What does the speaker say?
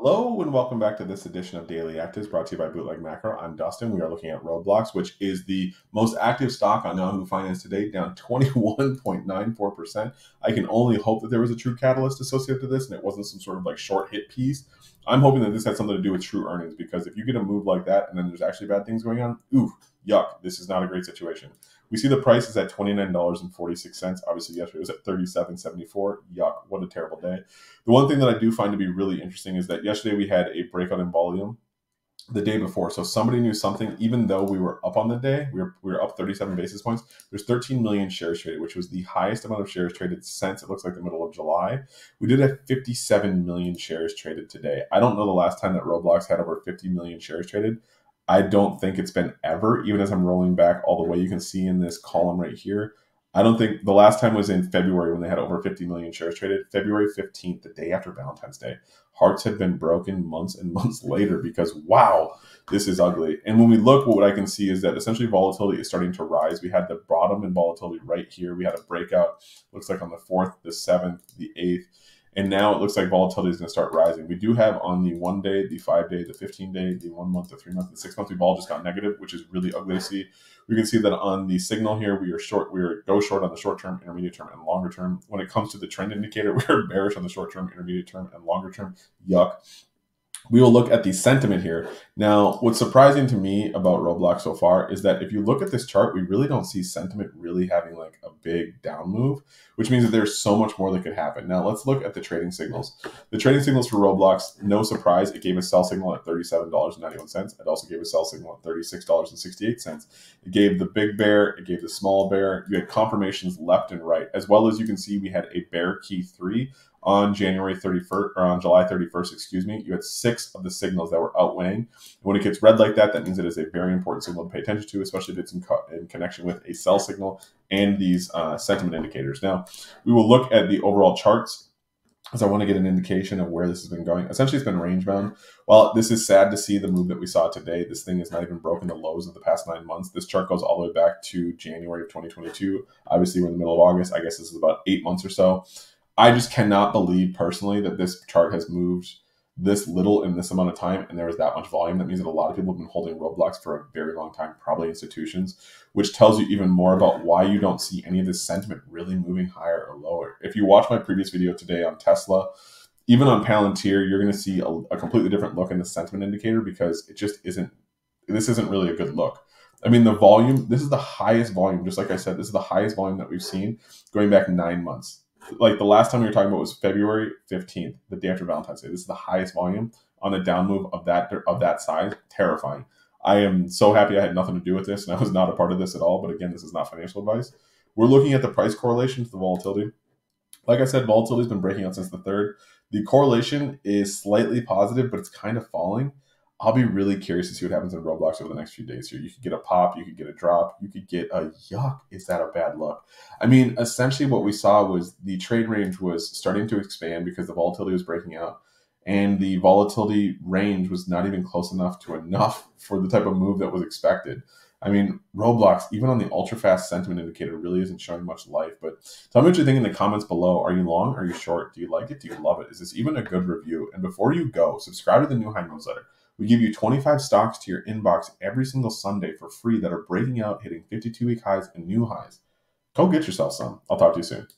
Hello and welcome back to this edition of Daily Actives brought to you by Bootleg Macro. I'm Dustin. We are looking at Roblox, which is the most active stock on Yahoo Finance today, down 21.94%. I can only hope that there was a true catalyst associated to this and it wasn't some sort of like short hit piece. I'm hoping that this had something to do with true earnings because if you get a move like that and then there's actually bad things going on, ooh, yuck, this is not a great situation. We see the price is at $29.46. Obviously, yesterday it was at $37.74. Yuck, what a terrible day. The one thing that I do find to be really interesting is that yesterday we had a breakout in volume the day before. So somebody knew something, even though we were up on the day, we were, we were up 37 basis points. There's 13 million shares traded, which was the highest amount of shares traded since it looks like the middle of July. We did have 57 million shares traded today. I don't know the last time that Roblox had over 50 million shares traded. I don't think it's been ever, even as I'm rolling back all the way. You can see in this column right here. I don't think the last time was in February when they had over 50 million shares traded. February 15th, the day after Valentine's Day. Hearts have been broken months and months later because wow, this is ugly. And when we look, what I can see is that essentially volatility is starting to rise. We had the bottom in volatility right here. We had a breakout, looks like on the 4th, the 7th, the 8th and now it looks like volatility is going to start rising. We do have on the one day, the five day, the 15 day, the one month, the three month, the six month, we've all just got negative, which is really ugly to see. We can see that on the signal here, we are short, we are go short on the short term, intermediate term, and longer term. When it comes to the trend indicator, we're bearish on the short term, intermediate term, and longer term. Yuck we will look at the sentiment here. Now, what's surprising to me about Roblox so far is that if you look at this chart, we really don't see sentiment really having like a big down move, which means that there's so much more that could happen. Now, let's look at the trading signals. The trading signals for Roblox, no surprise, it gave a sell signal at $37.91. It also gave a sell signal at $36.68. It gave the big bear, it gave the small bear. You had confirmations left and right, as well as you can see we had a bear key three on January 31st or on July 31st, excuse me, you had six of the signals that were outweighing. When it gets red like that, that means it is a very important signal to pay attention to, especially if it's in, co- in connection with a sell signal and these uh, sentiment indicators. Now, we will look at the overall charts because I want to get an indication of where this has been going. Essentially, it's been range bound. While this is sad to see the move that we saw today, this thing has not even broken the lows of the past nine months. This chart goes all the way back to January of 2022. Obviously, we're in the middle of August. I guess this is about eight months or so. I just cannot believe personally that this chart has moved this little in this amount of time and there is that much volume. That means that a lot of people have been holding Roblox for a very long time, probably institutions, which tells you even more about why you don't see any of this sentiment really moving higher or lower. If you watch my previous video today on Tesla, even on Palantir, you're going to see a, a completely different look in the sentiment indicator because it just isn't, this isn't really a good look. I mean, the volume, this is the highest volume, just like I said, this is the highest volume that we've seen going back nine months like the last time we were talking about was February 15th, the day after Valentine's Day. This is the highest volume on a down move of that of that size. Terrifying. I am so happy I had nothing to do with this and I was not a part of this at all. But again, this is not financial advice. We're looking at the price correlation to the volatility. Like I said, volatility has been breaking out since the third. The correlation is slightly positive, but it's kind of falling. I'll be really curious to see what happens in Roblox over the next few days here. You could get a pop, you could get a drop, you could get a yuck. Is that a bad look? I mean, essentially what we saw was the trade range was starting to expand because the volatility was breaking out. And the volatility range was not even close enough to enough for the type of move that was expected. I mean, Roblox, even on the ultra fast sentiment indicator, really isn't showing much life. But tell me what you think in the comments below. Are you long? Are you short? Do you like it? Do you love it? Is this even a good review? And before you go, subscribe to the New High newsletter. We give you 25 stocks to your inbox every single Sunday for free that are breaking out, hitting 52 week highs and new highs. Go get yourself some. I'll talk to you soon.